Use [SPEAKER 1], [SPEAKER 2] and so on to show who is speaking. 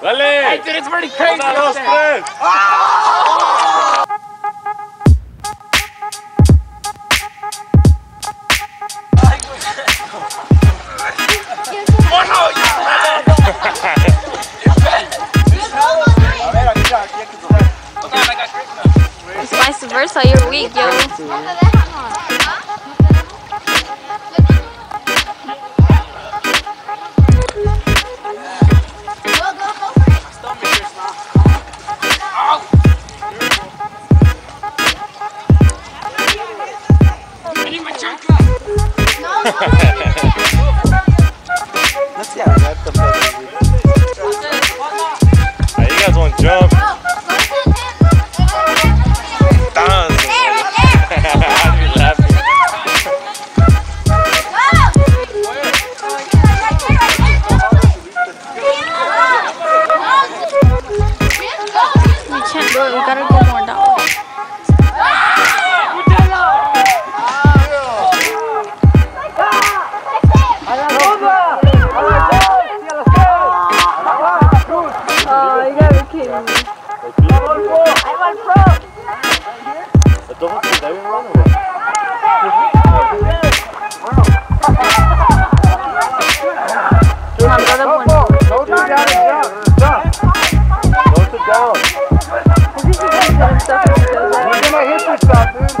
[SPEAKER 1] Dale.
[SPEAKER 2] Hey, dude, it's pretty crazy.
[SPEAKER 1] Una, dos, tres.
[SPEAKER 3] It's vice versa. You're weak, yo.
[SPEAKER 1] Ahí you guys want jump. Dance. I'd be laughing.
[SPEAKER 3] We can't do it. We gotta go kidding.
[SPEAKER 1] I
[SPEAKER 3] don't think they're
[SPEAKER 1] wrong with dude.